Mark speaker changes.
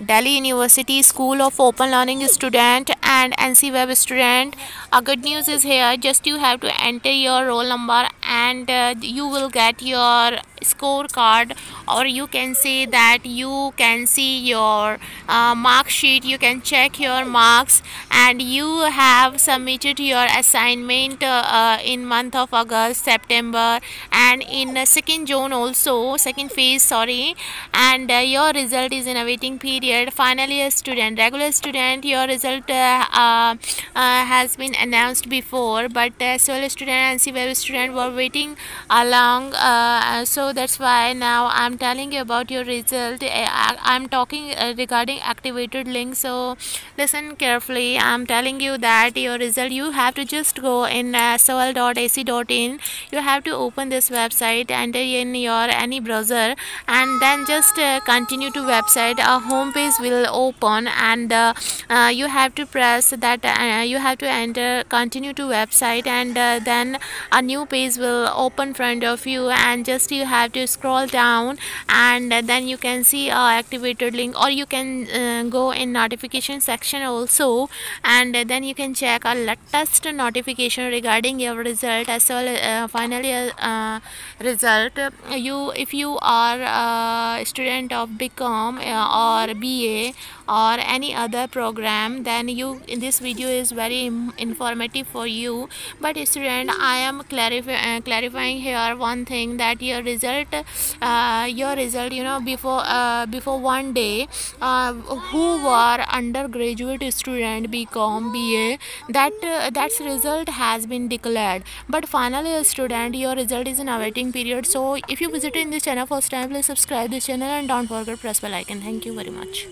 Speaker 1: Delhi University School of Open Learning student and NC Web student. A good news is here. Just you have to enter your roll number and uh, you will get your scorecard or you can say that you can see your uh, mark sheet you can check your marks and you have submitted your assignment uh, uh, in month of august september and in uh, second june also second phase sorry and uh, your result is in a waiting period. Finally a student regular student your result uh, uh, has been announced before but uh, solo student and civil student were waiting along so that's why now i'm telling you about your result. Eh, i'm talking uh, regarding activated link so listen carefully. I'm telling you that your result you have to just go in uh, sol.ac.in you have to open this website enter in your any browser and then just uh, continue to website. A home page will open and uh, uh, you have to press that uh, you have to enter continue to website and uh, then a new page will open front of you and just you have to scroll down and then you can see a activated link or you can uh, go in notification section also and then you can check a latest notification regarding your result as well uh, finally uh, result. You if you are a student of BCom uh, or BA or any other program then you in this video is very informative for you. But student I am uh, clarifying here one thing that your result uh, your result you know before uh, before one day uh, who were undergraduate student bcom ba that uh, that result has been declared. But finally a student your result is in awaiting period. So if you visited in this channel first time please subscribe this channel and don't forget press bell icon. Thank you very much